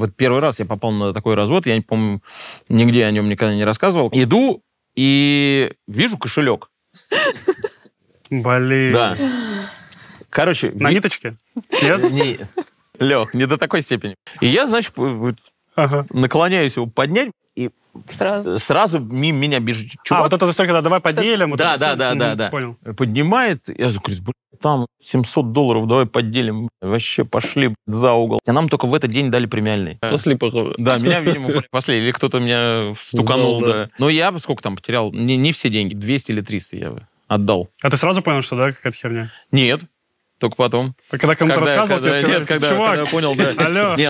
Вот первый раз я попал на такой развод, я не помню, нигде о нем никогда не рассказывал. Иду и вижу кошелек. Блин. Да. Короче, На ви- ниточке? Нет? не, Лех, не до такой степени. И я, значит, Ага. наклоняюсь его поднять, и Сразу. сразу мимо меня бежит А, чувак. вот это история, когда давай поделим. вот да, да, да, да, да. Понял. Поднимает, я говорю, «Блин, там 700 долларов, давай поделим. Вообще пошли за угол. А нам только в этот день дали премиальный. После похода. Да, меня, видимо, после, или кто-то меня стуканул, Знал, да. Но я сколько там потерял? Не, не все деньги, 200 или 300 я отдал. А ты сразу понял, что да, какая-то херня? Нет, только потом. Когда кому-то Когда- рассказывал, тебе когда- сказали, Нет, когда, чувак, когда я понял, да. алло. Нет,